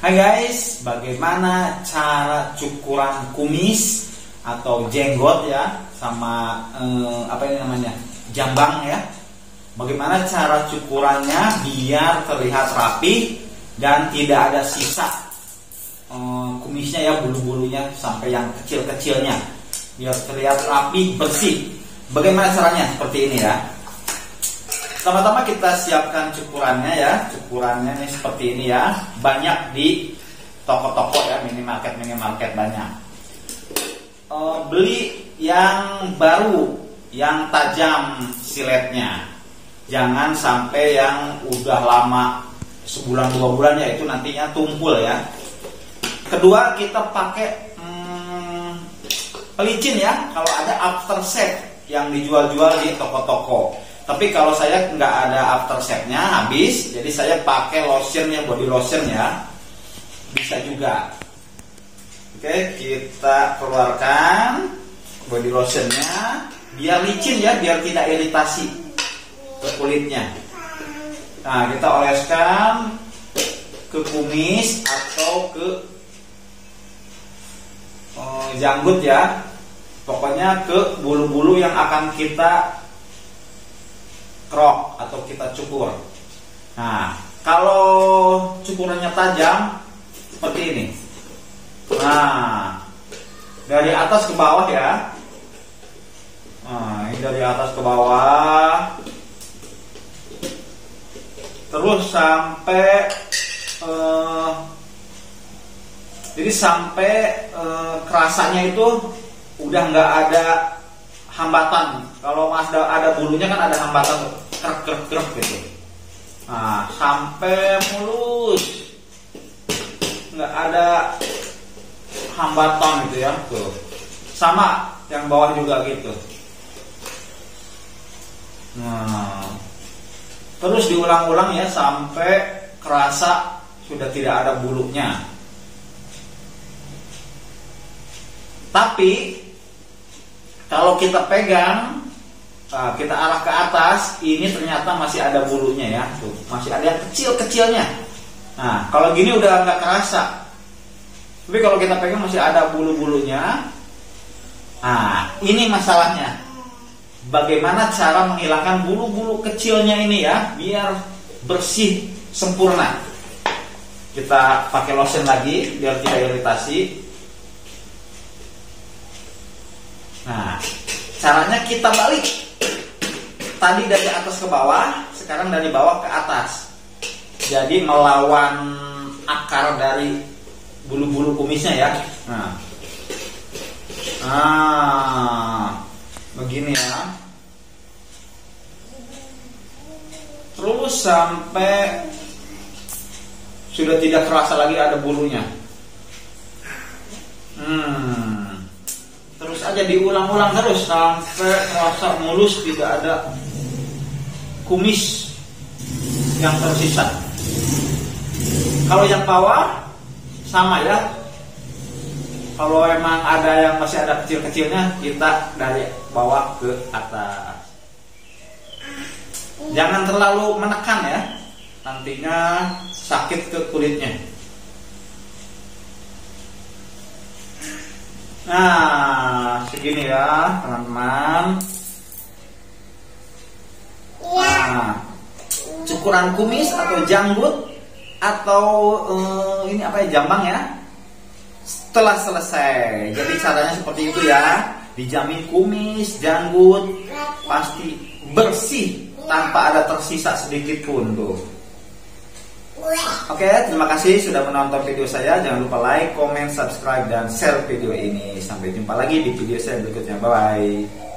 Hai guys, bagaimana cara cukuran kumis atau jenggot ya sama eh, apa ini namanya jambang ya? Bagaimana cara cukurannya biar terlihat rapi dan tidak ada sisa eh, kumisnya ya bulu-bulunya sampai yang kecil-kecilnya biar terlihat rapi bersih. Bagaimana caranya? Seperti ini ya. Pertama-tama kita siapkan cukurannya ya. Cukurannya ini seperti ini ya. Banyak di toko-toko ya, minimarket minimarket banyak. E, beli yang baru, yang tajam siletnya. Jangan sampai yang udah lama sebulan dua bulan ya itu nantinya tumpul ya. Kedua kita pakai hmm, pelicin ya. Kalau ada after set yang dijual-jual di toko-toko tapi kalau saya nggak ada aftershave-nya habis, jadi saya pakai lotionnya body lotion ya. Bisa juga. Oke, kita keluarkan body lotionnya biar licin ya, biar tidak iritasi ke kulitnya. Nah, kita oleskan ke kumis atau ke oh, janggut ya. Pokoknya ke bulu-bulu yang akan kita krok atau kita cukur. Nah, kalau cukurannya tajam seperti ini. Nah, dari atas ke bawah ya. Nah, ini dari atas ke bawah. Terus sampai eh, jadi sampai eh, kerasanya itu udah nggak ada hambatan. Kalau mas ada bulunya kan ada hambatan krek krek krek gitu. Nah, sampai mulus. Nggak ada hambatan gitu ya. Tuh. Sama yang bawah juga gitu. Nah, terus diulang-ulang ya sampai kerasa sudah tidak ada bulunya. Tapi kalau kita pegang, ah, kita arah ke atas, ini ternyata masih ada bulunya ya, tuh masih ada yang kecil-kecilnya. Nah, kalau gini udah nggak kerasa. Tapi kalau kita pegang masih ada bulu-bulunya. Nah, ini masalahnya. Bagaimana cara menghilangkan bulu-bulu kecilnya ini ya, biar bersih sempurna. Kita pakai lotion lagi biar tidak iritasi. Nah, caranya kita balik. Tadi dari atas ke bawah, sekarang dari bawah ke atas. Jadi melawan akar dari bulu-bulu kumisnya ya. Nah. Ah, begini ya. Terus sampai sudah tidak terasa lagi ada bulunya. Hmm aja diulang-ulang terus sampai rasa mulus tidak ada kumis yang tersisa. Kalau yang bawah sama ya. Kalau emang ada yang masih ada kecil-kecilnya kita dari bawah ke atas. Jangan terlalu menekan ya. Nantinya sakit ke kulitnya. Nah, segini ya, teman-teman. Nah, cukuran kumis atau janggut atau uh, ini apa ya jambang ya? Setelah selesai, jadi caranya seperti itu ya. Dijamin kumis, janggut pasti bersih tanpa ada tersisa sedikit pun tuh. Oke, terima kasih sudah menonton video saya. Jangan lupa like, comment, subscribe, dan share video ini. Sampai jumpa lagi di video saya berikutnya. Bye bye.